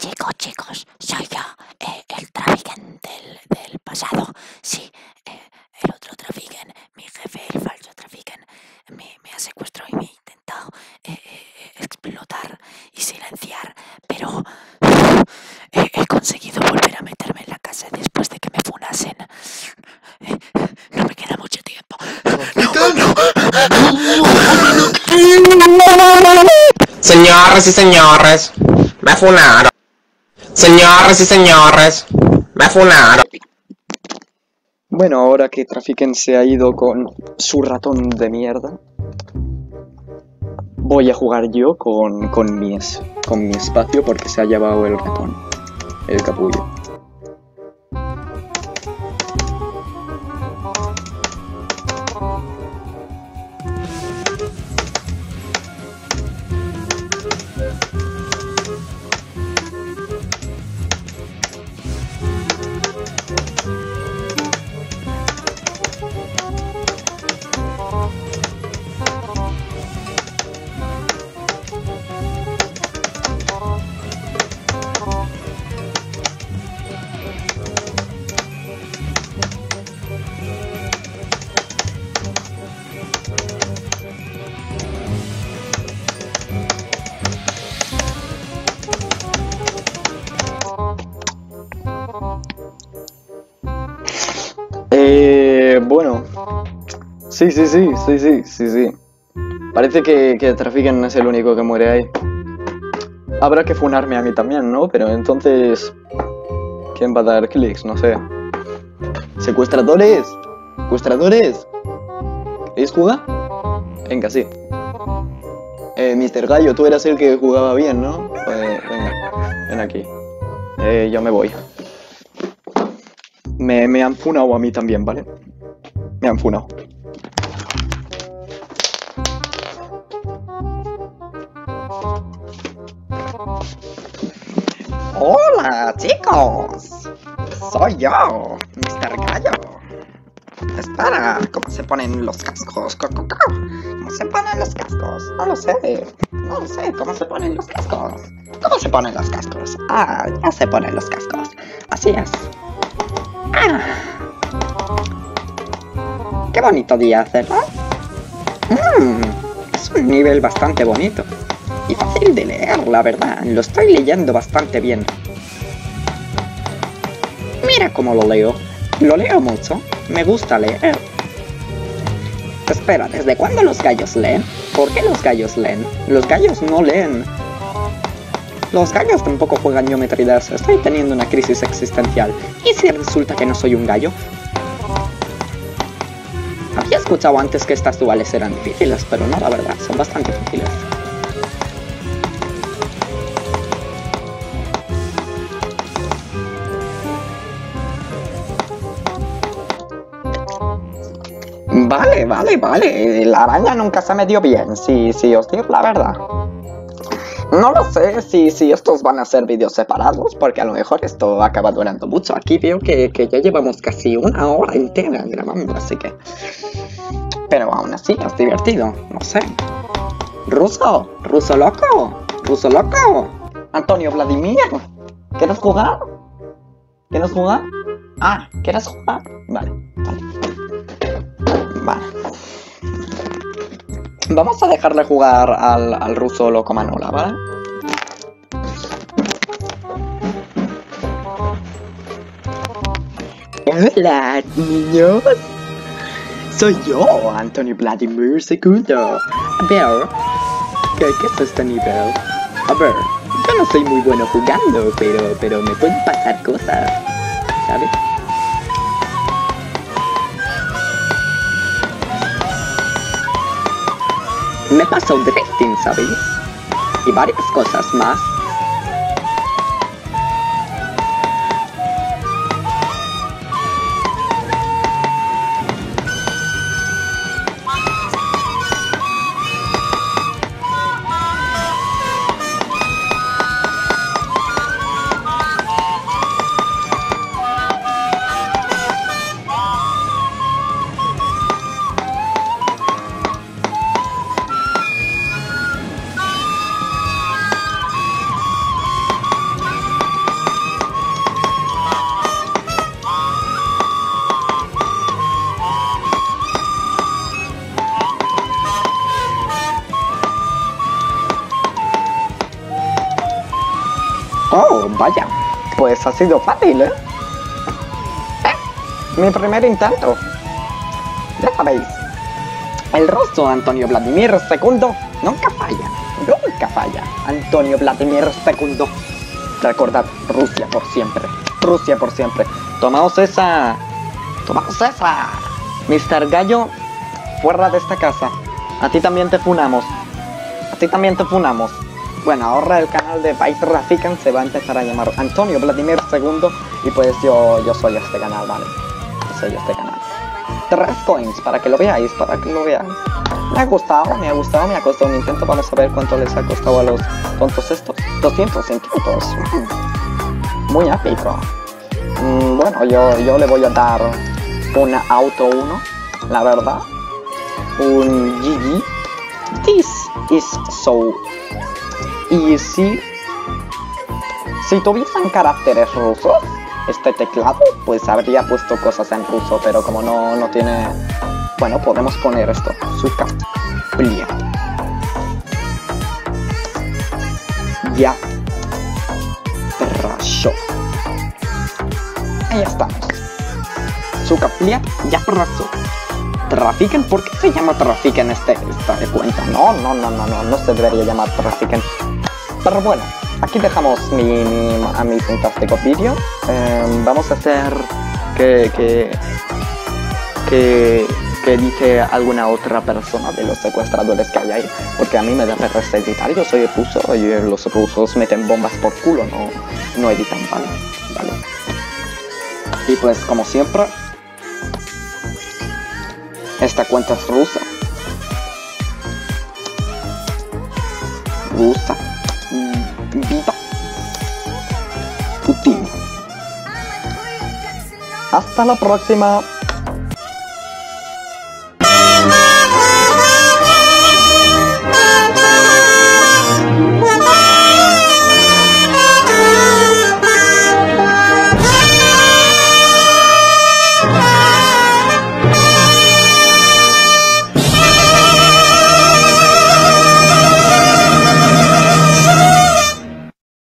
Chicos, chicos, soy yo, eh, el traficante del, del pasado. Sí, eh, el otro traficante, mi jefe, el falso traficante, me, me ha secuestrado y me ha intentado eh, eh, explotar y silenciar, pero he, he conseguido volver a meterme en la casa después de que me funasen. Eh, no me queda mucho tiempo. Señoras y señores, me funaron. Señoras y señores, me funaron. Bueno, ahora que Trafiken se ha ido con su ratón de mierda, voy a jugar yo con, con, con mi espacio porque se ha llevado el ratón, el capullo. Eh, bueno. Sí, sí, sí, sí, sí, sí, sí. Parece que, que Trafiken no es el único que muere ahí. Habrá que funarme a mí también, ¿no? Pero entonces... ¿Quién va a dar clics? No sé. ¡Secuestradores! ¡Secuestradores! ¿Queréis jugar? Venga, sí. Eh, Mr. Gallo, tú eras el que jugaba bien, ¿no? Pues, venga, ven aquí. Eh, yo me voy. Me, me han funado a mí también, ¿vale? Me han funado. Hola, chicos. Soy yo, Mr. Gallo. Espera, ¿cómo se ponen los cascos? Co- co- co- ¿Cómo se ponen los cascos? No lo sé. No lo sé, ¿cómo se ponen los cascos? ¿Cómo se ponen los cascos? Ah, ya se ponen los cascos. Así es. Qué bonito día ¿no? Mm, es un nivel bastante bonito. Y fácil de leer, la verdad. Lo estoy leyendo bastante bien. Mira cómo lo leo. Lo leo mucho. Me gusta leer. Espera, ¿desde cuándo los gallos leen? ¿Por qué los gallos leen? Los gallos no leen. Los gallos tampoco juegan Geometry Dash. Estoy teniendo una crisis existencial. ¿Y si resulta que no soy un gallo? Había escuchado antes que estas duales eran difíciles, pero no, la verdad, son bastante fáciles. Vale, vale, vale. La araña nunca se me dio bien, sí, sí, os digo la verdad. No lo sé si, si estos van a ser vídeos separados, porque a lo mejor esto acaba durando mucho. Aquí veo que, que ya llevamos casi una hora entera grabando, así que... Pero aún así es divertido, no sé. Ruso, ruso loco, ruso loco. Antonio Vladimir, ¿quieres jugar? ¿Quieres jugar? Ah, ¿quieres jugar? Vale. Vamos a dejarle jugar al, al ruso loco Manola, ¿vale? Hola, niños. Soy yo, Antonio Vladimir II. A ver, ¿qué, qué es este nivel? A ver, yo no soy muy bueno jugando, pero, pero me pueden pasar cosas, ¿sabes? Me paso drifting, ¿sabéis? Y varias cosas más. Vaya. Pues ha sido fácil, ¿eh? ¿Eh? Mi primer intento. Ya sabéis. El rostro de Antonio Vladimir II nunca falla. Nunca falla. Antonio Vladimir II. Recordad, Rusia por siempre. Rusia por siempre. Tomaos esa. Tomaos esa. Mr. Gallo, fuera de esta casa. A ti también te funamos. A ti también te funamos. Bueno, ahora el canal de Byte se va a empezar a llamar Antonio Vladimir II y pues yo, yo soy este canal, ¿vale? Yo soy este canal. Tres coins para que lo veáis, para que lo veáis. Me ha gustado, me ha gustado, me ha costado un intento. Vamos a ver cuánto les ha costado a los tontos estos. 200 intentos. Mm. Muy épico. Mm, bueno, yo, yo le voy a dar un auto 1, la verdad. Un GG. This is so easy. Si tuviesen caracteres rusos, este teclado, pues habría puesto cosas en ruso, pero como no, no tiene... Bueno, podemos poner esto. Suka. Plia. Ya. Trasho. Ahí estamos. Suka Plia. Ya Trasho. Trafiken, ¿por qué se llama Trafiken este, esta cuenta? No, no, no, no, no, no se debería llamar Trafiken. Pero bueno, aquí dejamos mi, a mi fantástico vídeo. Em, vamos a hacer que, que, que, que alguna otra persona de los secuestradores que hay ahí. Porque a mí me da pereza editar, yo soy ruso y los rusos meten bombas por culo, no, no editan, ¿vale? Vale. Y pues como siempre, esta cuenta es rusa. Rusa. Hasta la próxima.